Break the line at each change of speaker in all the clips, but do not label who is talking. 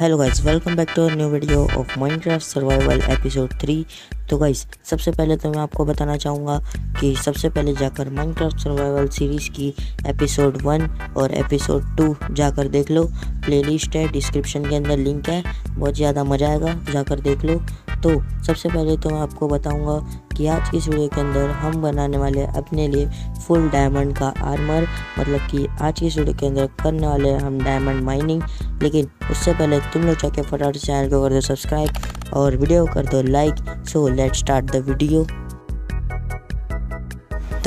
Hello guys welcome back to our new video of Minecraft survival episode three तो guys सबसे पहले तो मैं आपको बताना चाहूँगा कि सबसे पहले जाकर माइनक्राफ्ट सर्वाइवल सीरीज़ की एपिसोड वन और एपिसोड टू जाकर देख लो। प्लेलिस्ट है डिस्क्रिप्शन के अंदर लिंक है, बहुत ज़्यादा मज़ा आएगा, जाकर देख लो। तो सबसे पहले तो मैं आपको बताऊँगा कि आज की वीडियो के अंदर हम बनाने वाले अपने लिए फुल डायमंड का आर्मर मतलब कि आज की वीडियो के अंदर करने वाले हम डायमंड माइनिंग लेकिन उससे पहले तुम लोग चाहे फटाफट चैनल को कर दो सब्सक्राइब और वीडियो कर दो like so let start the video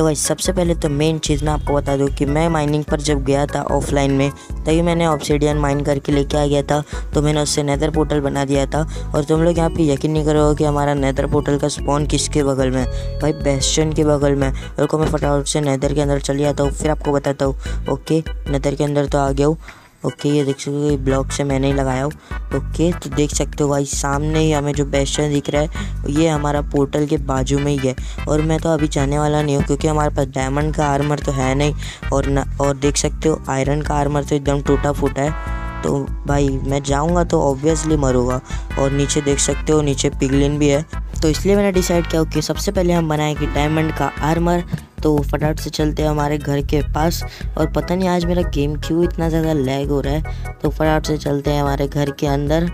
तो भाई सबसे पहले तो मेन चीज़ मैं आपको बता दूँ कि मैं माइनिंग पर जब गया था ऑफलाइन में, तभी मैंने ऑप्सीडियन माइन करके लेके आ गया था तो मैंने उससे नेदर पोर्टल बना दिया था। और तुम लोग यहाँ पे यकीन नहीं करोगे कि हमारा नेदर पोर्टल का स्पॉन किसके बगल में? भाई बेस्टन के बगल में। और को मैं फटाफट से नैदर के अंदर चले जाता हूँ, फिर आपको बताता हूँ। ओके नेदर के अंदर तो आ गया हूँ। ओके, ये देख सकते हो, ये ब्लॉक से मैंने ही लगाया हूँ। ओके तो देख सकते हो भाई, सामने ही हमें जो बेस्टन दिख रहा है, ये हमारा पोर्टल के बाजू में ही है। और मैं तो अभी जाने वाला नहीं हूँ, क्योंकि हमारे पास डायमंड का आर्मर तो है नहीं। और न, और देख सकते हो आयरन का आर्मर तो एकदम टूटा फूटा है। तो भाई, मैं जाऊँगा तो ऑब्वियसली मरूँगा। और नीचे देख सकते हो, नीचे पिगलिन भी है। तो इसलिए मैंने डिसाइड किया कि सबसे पहले हम बनाएँगे डायमंड का आर्मर तो फटाफट से चलते हैं हमारे घर के पास। और पता नहीं आज मेरा गेम क्यों इतना ज़्यादा लैग हो रहा है। तो फटाफट से चलते हैं हमारे घर के अंदर।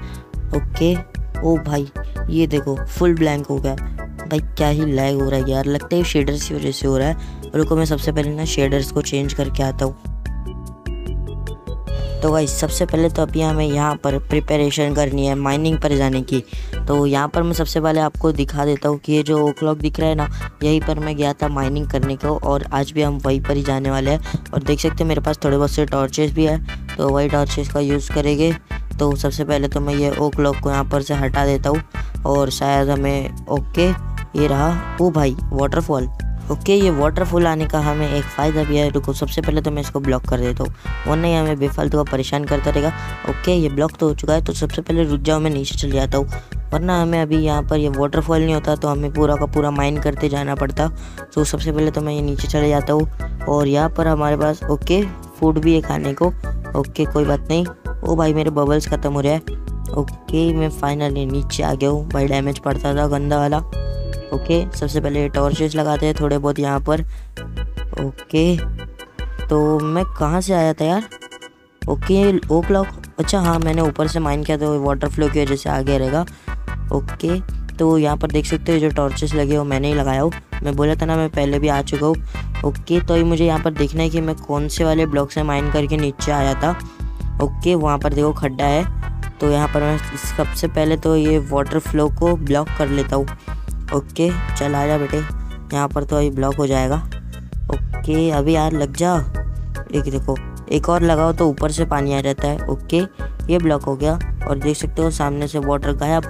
ओके ओ भाई, ये देखो फुल ब्लैंक हो गया। भाई, क्या ही लैग हो रहा है यार। लगता है शेडर्स की वजह से हो रहा है। रुको, मैं सबसे पहले ना शेडर्स को चेंज करके आता हूँ। तो भाई सबसे पहले तो अभी हमें यहाँ पर प्रिपरेशन करनी है माइनिंग पर जाने की। तो यहाँ पर मैं सबसे पहले आपको दिखा देता हूँ कि ये जो ओ क्लॉक दिख रहा है ना, यहीं पर मैं गया था माइनिंग करने को और आज भी हम वहीं पर ही जाने वाले हैं। और देख सकते हैं मेरे पास थोड़े बहुत से टॉर्चेस भी है तो वही टॉर्चेस का यूज़ करेंगे। तो सबसे पहले तो मैं ये ओ क्लॉक को यहाँ पर से हटा देता हूँ और शायद हमें ओके ये रहा, ओ भाई वाटरफॉल ओके ये वाटरफॉल आने का हमें एक फ़ायदा भी है। रुको, सबसे पहले तो मैं इसको ब्लॉक कर देता हूँ। वरना ही हमें बेफालतू का परेशान करता रहेगा। ओके ये ब्लॉक तो हो चुका है तो सबसे पहले रुक जाओ, मैं नीचे चल जाता हूँ। वरना हमें अभी यहाँ पर ये वाटरफॉल नहीं होता तो हमें पूरा का पूरा माइन करते जाना पड़ता। तो सबसे पहले तो मैं ये नीचे चले जाता हूँ। और यहाँ पर हमारे पास ओके फ़ूड भी है खाने को। ओके कोई बात नहीं। ओ भाई, मेरे बबल्स ख़त्म हो रहे हैं। ओके मैं फाइनली नीचे आ गया हूँ। भाई डैमेज पड़ता था, गंदा वाला। ओके, सबसे पहले टॉर्चेस लगाते हैं थोड़े बहुत यहाँ पर। ओके तो मैं कहाँ से आया था यार? ओके ओ क्लॉक अच्छा हाँ मैंने ऊपर से माइन किया तो वाटर फ्लो की वजह से आगे रहेगा। ओके तो यहाँ पर देख सकते हो, जो टॉर्चेस लगे हो मैंने ही लगाया हो। मैं बोला था ना, मैं पहले भी आ चुका हूँ। ओके तो ये मुझे यहाँ पर देखना है कि मैं कौन से वाले ब्लॉक से माइन करके नीचे आया था। ओके, वहाँ पर देखो खड्डा है। तो यहाँ पर मैं सबसे पहले तो ये वाटर फ्लो को ब्लॉक कर लेता हूँ। ओके, चल आ जा बेटे। यहाँ पर तो अभी ब्लॉक हो जाएगा। ओके, अभी यार लग जा। एक देखो, एक और लगाओ तो ऊपर से पानी आ जाता है। ओके, ये ब्लॉक हो गया। और देख सकते हो सामने से वाटर गायब।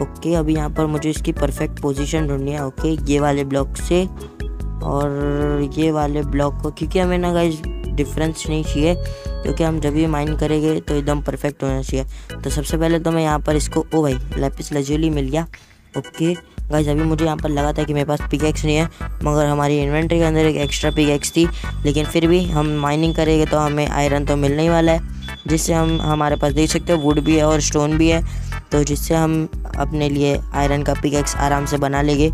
ओके, अभी यहाँ पर मुझे इसकी परफेक्ट पोजीशन ढूंढनी है। ओके, ये वाले ब्लॉक से। और ये वाले ब्लॉक को, क्योंकि हमें ना गाइज़ डिफरेंस नहीं चाहिए, क्योंकि हम जब भी माइन करेंगे तो एकदम परफेक्ट होना चाहिए। तो सबसे पहले तो मैं यहाँ पर इसको, ओ भाई लेपिस लजूली मिल गया। ओके गाइज़ अभी मुझे यहाँ पर लगा था कि मेरे पास पिक नहीं है, मगर हमारी इन्वेंट्री के अंदर एक एक्स्ट्रा पिक थी। लेकिन फिर भी हम माइनिंग करेंगे तो हमें आयरन तो मिलने ही वाला है, जिससे हम, हमारे पास देख सकते हो वुड भी है और स्टोन भी है। तो जिससे हम अपने लिए आयरन का पिक आराम से बना लेंगे।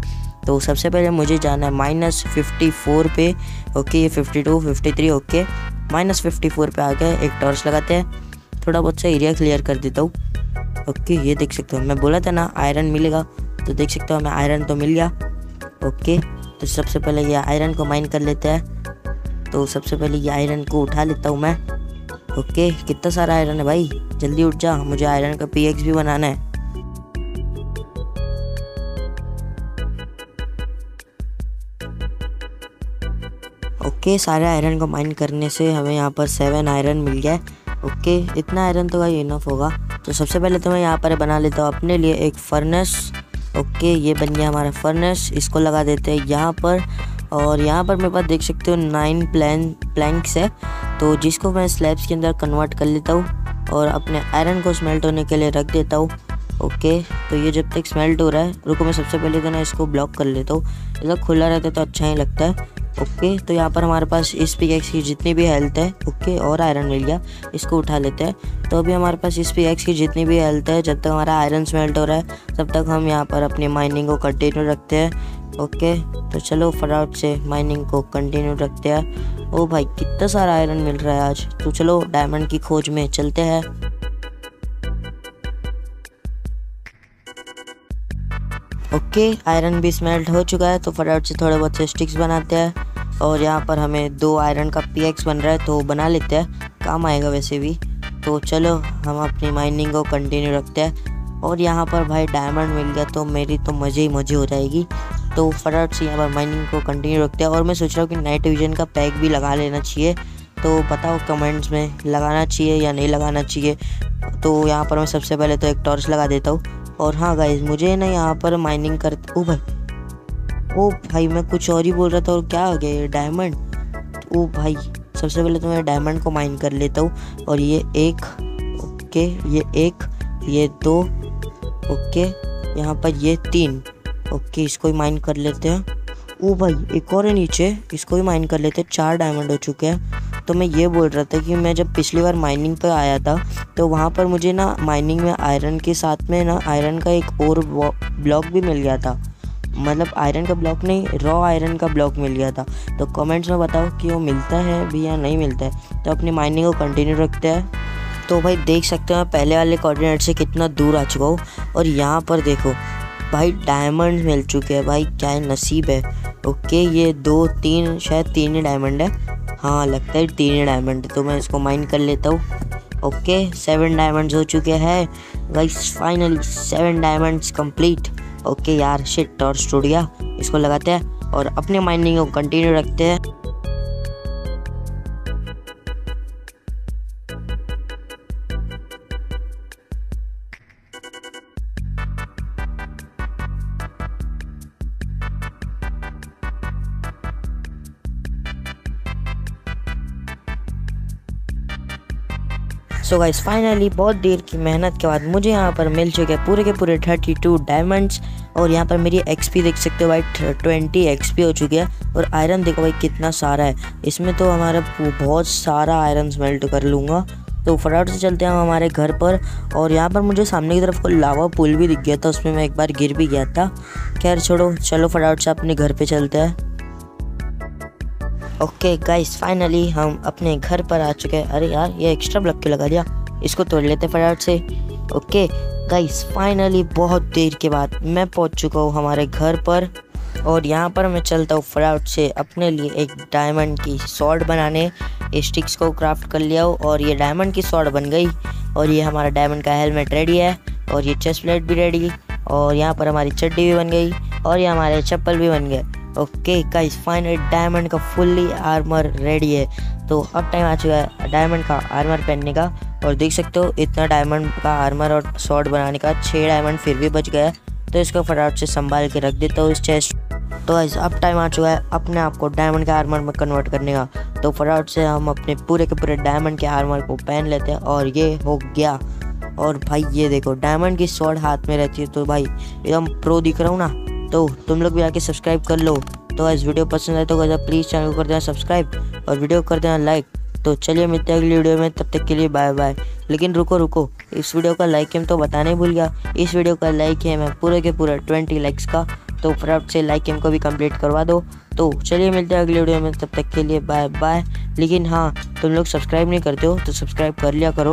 तो सबसे पहले मुझे जाना है माइनस फिफ्टी फोर पे ओके ये fifty two fifty three okay minus fifty four पर आ गए एक टॉर्च लगाते हैं। थोड़ा बहुत सा एरिया क्लियर कर देता हूँ। ओके ये देख सकते हो, मैं बोला था ना आयरन मिलेगा। तो देख सकते हो हमें आयरन तो मिल गया। ओके तो सबसे पहले ये आयरन को माइन कर लेते हैं। तो सबसे पहले ये आयरन को उठा लेता हूँ मैं। ओके कितना सारा आयरन है भाई? जल्दी उठ जा, मुझे आयरन का पीएक्स भी बनाना है। ओके सारे आयरन को माइन करने से हमें यहाँ पर सेवन आयरन मिल गया ओके इतना आयरन तो भाई इनफ होगा। तो सबसे पहले तो मैं यहाँ पर बना लेता हूँ अपने लिए एक फर्नेस ओके, ये बन गया हमारा फर्नेस इसको लगा देते हैं यहाँ पर। और यहाँ पर मेरे पास देख सकते हो नाइन प्लान प्लैंक्स है। तो जिसको मैं स्लैब्स के अंदर कन्वर्ट कर लेता हूँ और अपने आयरन को स्मेल्ट होने के लिए रख देता हूँ। ओके तो ये जब तक स्मेल्ट हो रहा है, रुको मैं सबसे पहले तो ना इसको ब्लॉक कर लेता हूँ। मतलब खुला रहता है तो अच्छा ही लगता है। ओके तो यहाँ पर हमारे पास इस पिकेक्स की जितनी भी हेल्थ है, ओके, और आयरन मिल गया इसको उठा लेते हैं। तो अभी हमारे पास इस पिकेक्स की जितनी भी हेल्थ है, जब तक हमारा आयरन स्मेल्ट हो रहा है, तब तक हम यहाँ पर अपनी माइनिंग को कंटिन्यू रखते हैं। ओके तो चलो फटाफट से माइनिंग को कंटिन्यू रखते हैं। ओ भाई, कितना सारा आयरन मिल रहा है आज। तो चलो डायमंड की खोज में चलते हैं। ओके आयरन भी स्मेल्ट हो चुका है तो फटाफट से थोड़े बहुत से स्टिक्स बनाते हैं। और यहाँ पर हमें दो आयरन का पीएक्स बन रहा है तो बना लेते हैं। काम आएगा वैसे भी। तो चलो, हम अपनी माइनिंग को कंटिन्यू रखते हैं। और यहाँ पर भाई डायमंड मिल गया तो मेरी तो मज़े ही मज़े हो जाएगी। तो फटाफट से यहाँ पर माइनिंग को कंटिन्यू रखते हैं। और मैं सोच रहा हूँ कि नाइट विजन का पैक भी लगा लेना चाहिए। तो बताओ कमेंट्स में लगाना चाहिए या नहीं लगाना चाहिए। तो यहाँ पर मैं सबसे पहले तो एक टॉर्च लगा देता हूँ। और हाँ गाइज़ मुझे ना यहाँ पर माइनिंग कर, ओ भाई ओ भाई, मैं कुछ और ही बोल रहा था और क्या आ गया ये डायमंड ओ भाई, सबसे पहले तो मैं डायमंड को माइन कर लेता हूँ और ये एक, ओके, ये एक, ये दो, ओके, यहाँ पर ये तीन, ओके, इसको ही माइन कर लेते हैं। ओ भाई, एक और है नीचे, इसको ही माइन कर लेते हैं। चार डायमंड हो चुके हैं। तो मैं ये बोल रहा था कि मैं जब पिछली बार माइनिंग पर आया था तो वहाँ पर मुझे ना माइनिंग में आयरन के साथ में ना आयरन का एक और ब्लॉक भी मिल गया था। मतलब आयरन का ब्लॉक नहीं रॉ आयरन का ब्लॉक मिल गया था। तो कमेंट्स में बताओ कि वो मिलता है भी या नहीं मिलता है। तो अपनी माइनिंग को कंटिन्यू रखते हैं। तो भाई देख सकते हो पहले वाले कोऑर्डिनेट से कितना दूर आ चुका हूँ। और यहाँ पर देखो, भाई डायमंड मिल चुके हैं, भाई क्या है नसीब है। ओके ये दो, तीन, शायद तीन ही डायमंड है। हाँ लगता है तीन डायमंड तो मैं इसको माइन कर लेता हूँ। ओके सेवन डायमंड्स हो चुके हैं। Guys finally seven diamonds complete okay यार शिट टॉर्च टूट गया इसको लगाते हैं और अपने माइनिंग को कंटिन्यू रखते हैं। सो गाइस फाइनली बहुत देर की मेहनत के बाद मुझे यहाँ पर मिल चुके पूरे के पूरे थर्टी टू डायमंड्स और यहाँ पर मेरी एक्सपी देख सकते हो भाई ट्वेंटी एक्सपी हो चुकी है और आयरन देखो भाई कितना सारा है। इसमें तो हमारा बहुत सारा आयरन स्मेल्ट कर लूँगा। तो फटाफट से चलते हैं हम हमारे घर पर और यहाँ पर मुझे सामने की तरफ़ कोई लावा पुल भी दिख गया था, उसमें मैं एक बार गिर भी गया था। खैर छोड़ो, चलो फटाफट से अपने घर पे चलते हैं। ओके गाइस फाइनली हम अपने घर पर आ चुके हैं। अरे यार, ये एक्स्ट्रा ब्लॉक क्यों लगा दिया? इसको तोड़ लेते फटाफट से। ओके गाइस फाइनली बहुत देर के बाद मैं पहुँच चुका हूँ हमारे घर पर। और यहाँ पर मैं चलता हूँ फटाफट से अपने लिए एक डायमंड की सॉर्ड बनाने। स्टिक्स को क्राफ्ट कर लिया हूँ और ये डायमंड की सॉर्ड बन गई। और ये हमारा डायमंड का हेलमेट रेडी है। और ये चेस्ट प्लेट भी रेडी और यहाँ पर हमारी चड्डी भी बन गई। और ये हमारे चप्पल भी बन गए। ओके गाइस फाइनली डायमंड का फुल्ली आर्मर रेडी है तो अब टाइम आ चुका है डायमंड का आर्मर पहनने का। और देख सकते हो, इतना डायमंड का आर्मर और शॉर्ट बनाने का छः डायमंड फिर भी बच गया तो इसको फटाफट से संभाल के रख देता हूँ इस चेस्ट तो ऐसे अब टाइम आ चुका है अपने आप को डायमंड के आर्मर में कन्वर्ट करने का। तो फटाफट से हम अपने पूरे के पूरे डायमंड के आर्मर को पहन लेते हैं और ये हो गया। और भाई, ये देखो डायमंड की शॉर्ट हाथ में रहती है तो भाई, एकदम प्रो दिख रहा हूँ ना। तो तुम लोग भी आके सब्सक्राइब कर लो। तो इस वीडियो पसंद आए तो गजा प्लीज़ चैनल को कर देना सब्सक्राइब और वीडियो कर देना लाइक तो चलिए मिलते हैं अगली वीडियो में, तब तक के लिए बाय बाय लेकिन रुको रुको, इस वीडियो का लाइक हम तो बताने भूल गया। इस वीडियो का लाइक है मैं पूरे के पूरे ट्वेंटी लाइक्स का। तो फटाफट से लाइक एम को भी कंप्लीट करवा दो। तो चलिए मिलते हैं अगली वीडियो में, तब तक के लिए बाय बाय लेकिन हाँ तुम लोग सब्सक्राइब नहीं करते हो तो सब्सक्राइब कर लिया करो।